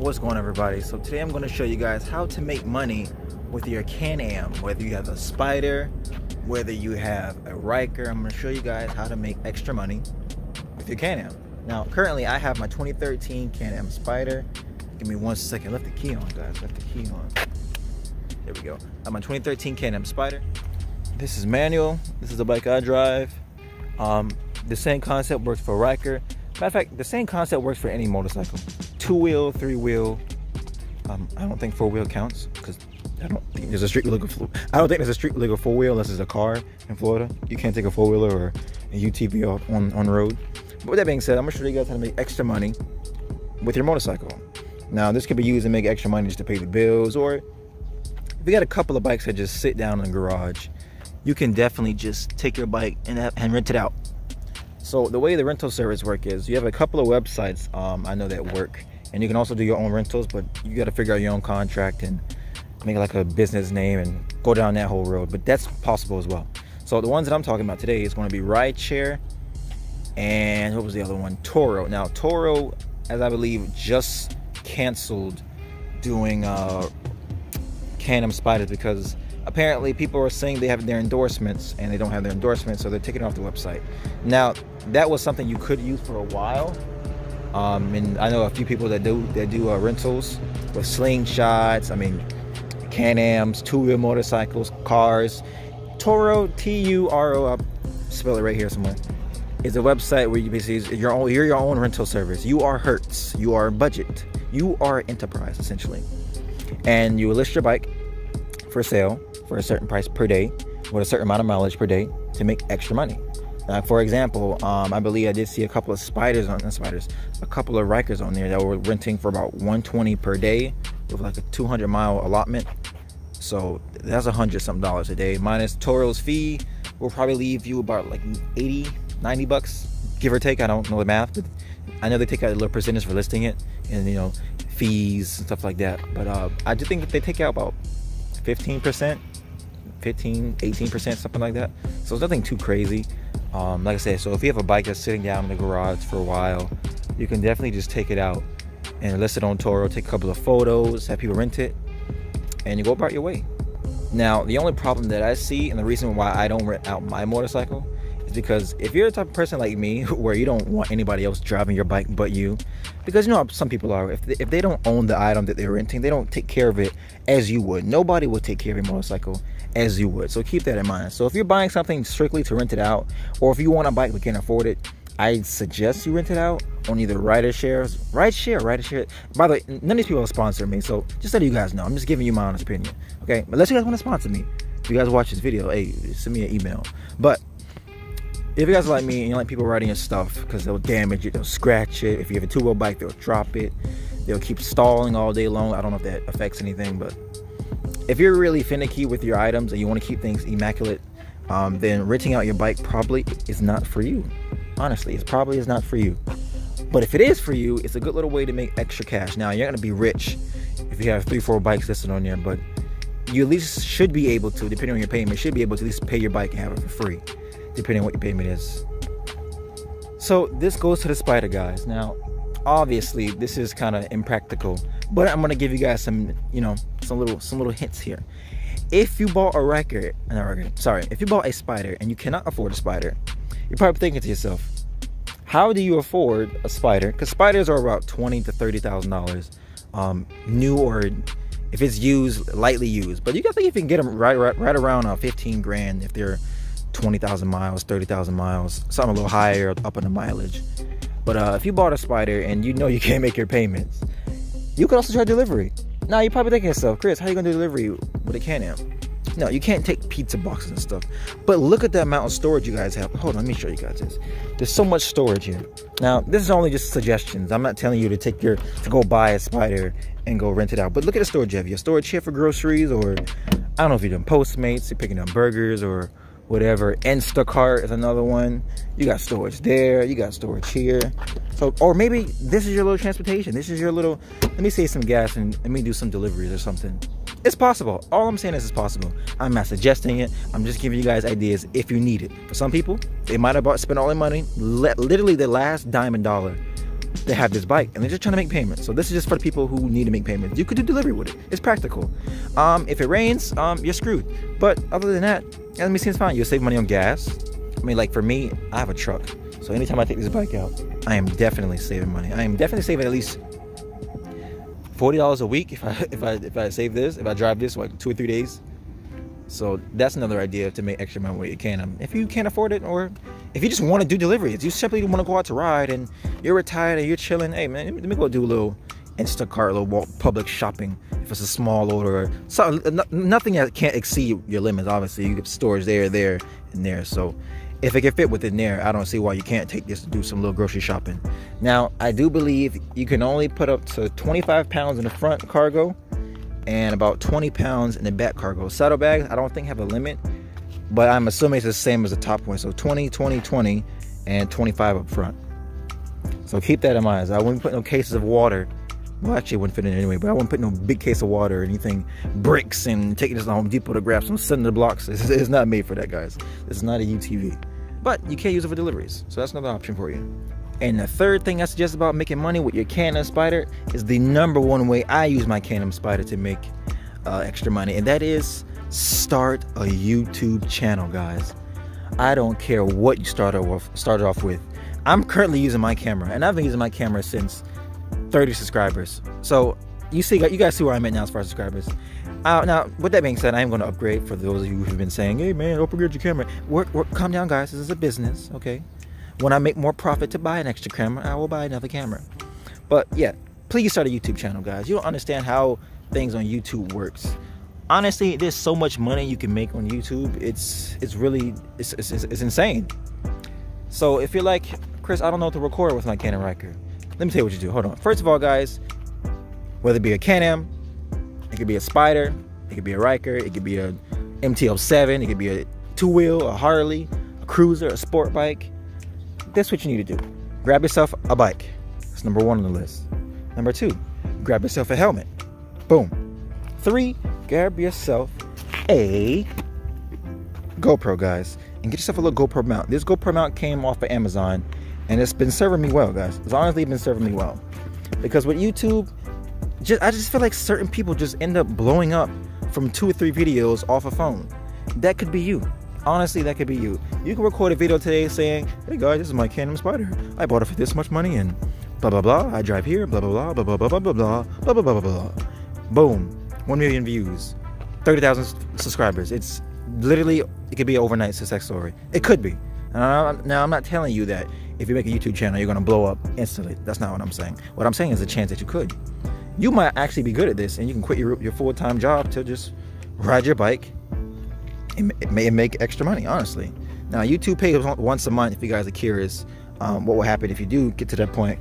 What's going on everybody? So today I'm going to show you guys how to make money with your Can-Am. Whether you have a Spyder, whether you have a Ryker I'm going to show you guys how to make extra money with your Can-Am. Now currently I have my 2013 Can-Am Spyder. Give me one second. Left the key on guys. Left the key on. There we go. I'm my 2013 Can-Am Spyder. This is manual. This is the bike I drive. Um, the same concept works for Ryker Matter of fact, the same concept works for any motorcycle. Two wheel, three wheel. Um, I don't think four wheel counts because I don't think there's a street legal. I don't think there's a street legal four wheel unless it's a car in Florida. You can't take a four wheeler or a UTV off on on road. But with that being said, I'm gonna show you guys how to make extra money with your motorcycle. Now, this could be used to make extra money just to pay the bills, or if you got a couple of bikes that just sit down in the garage, you can definitely just take your bike and, and rent it out so the way the rental service work is you have a couple of websites um, I know that work and you can also do your own rentals but you got to figure out your own contract and make like a business name and go down that whole road but that's possible as well. So the ones that I'm talking about today is going to be rideshare and what was the other one? Turo. Now Turo as I believe just canceled doing uh Can-Am Spyders because apparently people are saying they have their endorsements and they don't have their endorsements so they're taking it off the website. Now that was something you could use for a while um, and i know a few people that do that do uh, rentals with slingshots i mean can-ams two-wheel motorcycles cars. Toro turo t-u-r-o i'll spell it right here somewhere. Is a website where you basically your own you're your own rental service. You are hertz. You are budget. You are enterprise essentially. And you list your bike for sale for a certain price per day with a certain amount of mileage per day to make extra money. Now, for example, um, I believe I did see a couple of Spyders on the Spyders, a couple of Rykers on there that were renting for about 120 per day with like a 200 mile allotment. So that's a hundred something dollars a day minus Turo's fee will probably leave you about like 80, 90 bucks, give or take. I don't know the math, but I know they take out a little percentage for listing it and you know fees and stuff like that. But uh, I do think they take out about 15%, 15, 18%, something like that. So it's nothing too crazy. Um, like I said, so if you have a bike that's sitting down in the garage for a while, you can definitely just take it out and list it on Turo, take a couple of photos, have people rent it, and you go about your way. Now, the only problem that I see, and the reason why I don't rent out my motorcycle, because if you're the type of person like me, where you don't want anybody else driving your bike but you, because you know some people are, if they, if they don't own the item that they're renting, they don't take care of it as you would. Nobody would take care of your motorcycle as you would. So keep that in mind. So if you're buying something strictly to rent it out, or if you want a bike but can't afford it, I suggest you rent it out on either rider shares, ride share, rider share. By the way, none of these people sponsor me, so just so you guys know, I'm just giving you my honest opinion. Okay, unless you guys want to sponsor me, if you guys watch this video, hey, send me an email. But if you guys like me and you like people riding your stuff because they'll damage it, they'll scratch it. If you have a two-wheel bike, they'll drop it. They'll keep stalling all day long. I don't know if that affects anything, but if you're really finicky with your items and you want to keep things immaculate, um, then renting out your bike probably is not for you. Honestly, it probably is not for you. But if it is for you, it's a good little way to make extra cash. Now, you're not gonna be rich if you have three, four bikes listed on there, but you at least should be able to, depending on your payment, should be able to at least pay your bike and have it for free, depending on what your payment is. So this goes to the Spyder guys. Now, obviously, this is kind of impractical, but I'm gonna give you guys some, you know, some little some little hints here. If you bought a record, not record, sorry, if you bought a Spyder and you cannot afford a Spyder, you're probably thinking to yourself, how do you afford a Spyder? Because Spyders are about twenty to thirty thousand um, dollars, new or if it's used, lightly used. But you got to think if you can get them right, right, right around uh, fifteen grand if they're twenty thousand miles, thirty thousand miles, something a little higher up in the mileage. But uh, if you bought a Spyder and you know you can't make your payments, you could also try delivery. Now you're probably thinking yourself, Chris, how you gonna do delivery with a Can-Am? No, you can't take pizza boxes and stuff. But look at the amount of storage you guys have. Hold on, let me show you guys this. There's so much storage here. Now, this is only just suggestions. I'm not telling you to take your to go buy a Spyder and go rent it out. But look at the storage you have. Your storage here for groceries, or I don't know if you're doing Postmates, you're picking up burgers or whatever. Instacart is another one. You got storage there. You got storage here. So, or maybe this is your little transportation. This is your little. Let me save some gas and let me do some deliveries or something. It's possible. All I'm saying is it's possible. I'm not suggesting it. I'm just giving you guys ideas if you need it. For some people, they might have bought, spent all their money, let, literally the last dime and dollar they have this bike and they're just trying to make payments. So this is just for the people who need to make payments. You could do delivery with it. It's practical. Um, if it rains, um, you're screwed. But other than that, let me see, it's fine. You'll save money on gas. I mean, like for me, I have a truck. So anytime I take this bike out, I am definitely saving money. I am definitely saving at least forty dollars a week if I if I if I save this, if I drive this like two or three days. So that's another idea to make extra money where you can. Um, if you can't afford it, or if you just want to do deliveries, you simply want to go out to ride and you're retired and you're chilling. Hey man, let me go do a little Instacart, a little Publix shopping. If it's a small order, so nothing that can't exceed your limits. Obviously, you get stores there, there, and there. So if it can fit within there, I don't see why you can't take this to do some little grocery shopping. Now, I do believe you can only put up to 25 pounds in the front cargo and about 20 pounds in the back cargo. Saddlebags, I don't think have a limit, but I'm assuming it's the same as the top one. So 20, 20, 20, and 25 up front. So keep that in mind. I wouldn't put no cases of water. Well, actually, it wouldn't fit in anyway, but I wouldn't put no big case of water or anything, bricks, and taking this to Home Depot to grab some cinder blocks. It's, it's not made for that, guys. It's not a UTV. But you can't use it for deliveries, so that's another option for you. And the third thing I suggest about making money with your Can-Am Spyder is the number one way I use my Can-Am Spyder to make uh, extra money, and that is start a YouTube channel, guys. I don't care what you started off started off with. I'm currently using my camera, and I've been using my camera since 30 subscribers. So you see, you guys see where I'm at now as far as subscribers. Uh, now, with that being said, I am going to upgrade for those of you who've been saying, "Hey man, upgrade your camera." Work, work, calm down, guys. This is a business, okay? When I make more profit to buy an extra camera, I will buy another camera. But yeah, please start a YouTube channel, guys. You don't understand how things on YouTube works. Honestly, there's so much money you can make on YouTube. It's it's really it's it's, it's insane. So if you're like Chris, I don't know what to record with my Can-Am Ryker. Let me tell you what you do. Hold on. First of all, guys, whether it be a Can-Am, it could be a Spyder it could be a Ryker, it could be a MTL7, it could be a two-wheel, a Harley, a cruiser, a sport bike that's what you need to do. Grab yourself a bike. That's number one on the list. Number two, grab yourself a helmet. Boom. Three, grab yourself a GoPro, guys, and get yourself a little GoPro mount. This GoPro mount came off of Amazon, and it's been serving me well, guys. It's honestly been serving me well. Because with YouTube, just I just feel like certain people just end up blowing up from two or three videos off a phone. That could be you. Honestly, that could be you. You can record a video today saying, "Hey guys, this is my Can-Am Spyder. I bought it for this much money, and blah blah blah. I drive here, blah blah blah blah blah blah blah blah blah blah blah blah blah." Boom, one million views, thirty thousand subscribers. It's literally it could be an overnight success story. It could be. Now, now I'm not telling you that if you make a YouTube channel, you're gonna blow up instantly. That's not what I'm saying. What I'm saying is a chance that you could. You might actually be good at this, and you can quit your your full time job to just ride your bike and, may make extra money, honestly. Now, YouTube pays once a month if you guys are curious um, what will happen if you do get to that point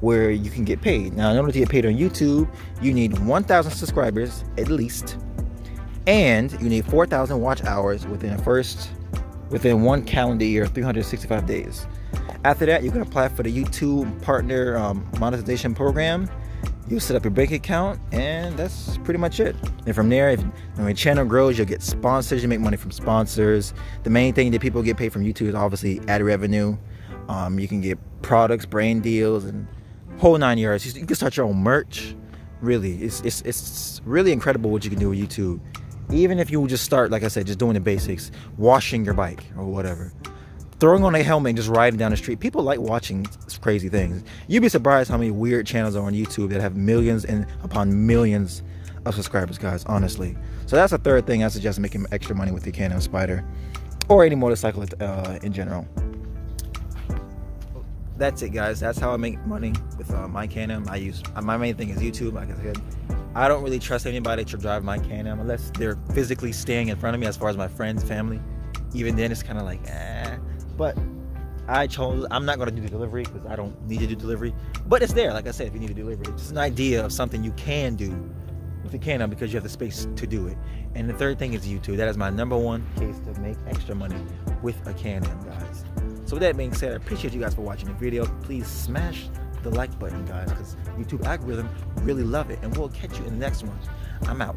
where you can get paid. Now, in order to get paid on YouTube, you need 1,000 subscribers at least, and you need 4,000 watch hours within the first within one calendar year, 365 days. After that, you can apply for the YouTube Partner um, Monetization Program. You set up your bank account and that's pretty much it. And from there if when your channel grows you'll get sponsors. You make money from sponsors. The main thing that people get paid from youtube is obviously ad revenue. Um, you can get products brand deals and whole nine yards you can start your own merch really it's, it's, it's really incredible what you can do with youtube even if you just start like i said just doing the basics washing your bike or whatever throwing on a helmet and just riding down the street. People like watching crazy things. You'd be surprised how many weird channels are on YouTube that have millions and upon millions of subscribers, guys, honestly. So that's the third thing I suggest making extra money with the Can-Am Spyder or any motorcycle uh, in general. That's it, guys. That's how I make money with uh, my Can-Am. I use my main thing is YouTube. Like I said, I don't really trust anybody to drive my Can-Am unless they're physically staying in front of me. As far as my friends, family, even then it's kind of like, eh. But I chose, I'm not going to do the delivery because I don't need to do delivery. But it's there, like I said, if you need to delivery. It's just an idea of something you can do with you can because you have the space to do it. And the third thing is YouTube. That is my number one case to make extra money with a Can-Am, guys. So with that being said, I appreciate you guys for watching the video. Please smash the like button, guys, because YouTube algorithm really love it. And we'll catch you in the next one. I'm out.